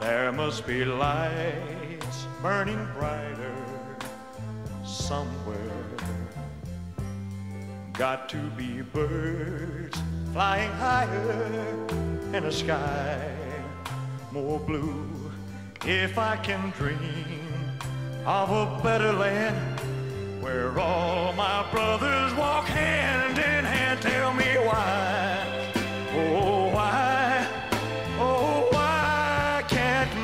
There must be lights burning brighter somewhere. Got to be birds flying higher in a sky more blue. If I can dream of a better land where all my brothers walk hand,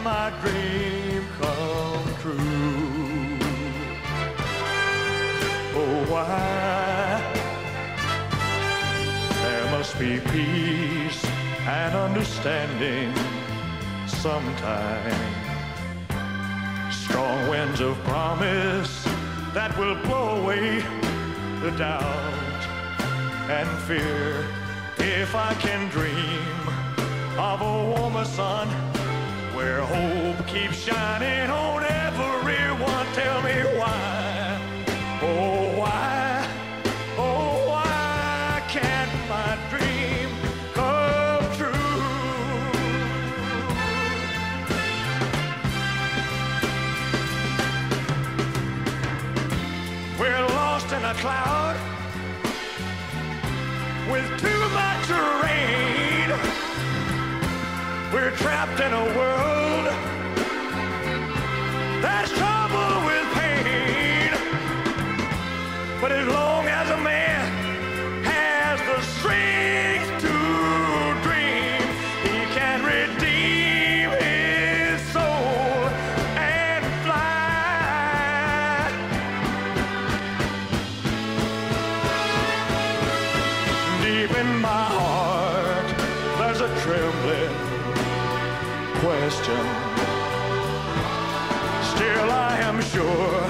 my dream come true? Oh why? There must be peace and understanding sometime. Strong winds of promise that will blow away the doubt and fear. If I can dream of a warmer sun where hope keeps shining on everyone, tell me why. Oh, why? Oh, why can't my dream come true? We're lost in a cloud with too much rain. We're trapped in a that's trouble with pain. But as long as a man has the strength to dream, he can redeem his soul and fly. Deep in my heart, there's a trembling question. Sure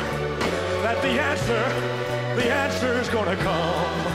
that the answer, the answer's gonna come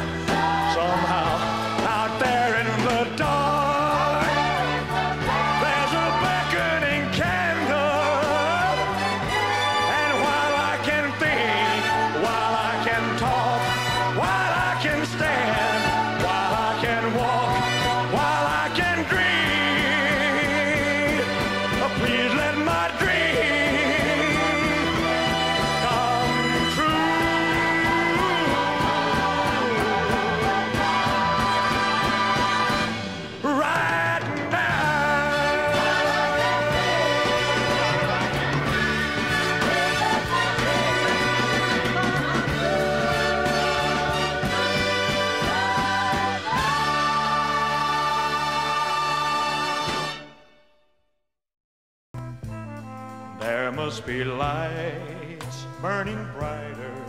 There must be lights burning brighter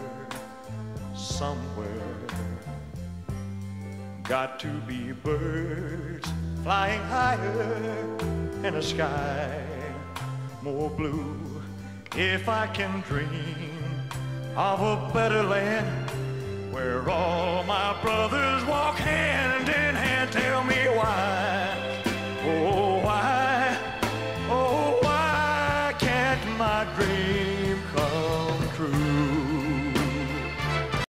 somewhere. Got to be birds flying higher in a sky more blue. If I can dream of a better land where all my brothers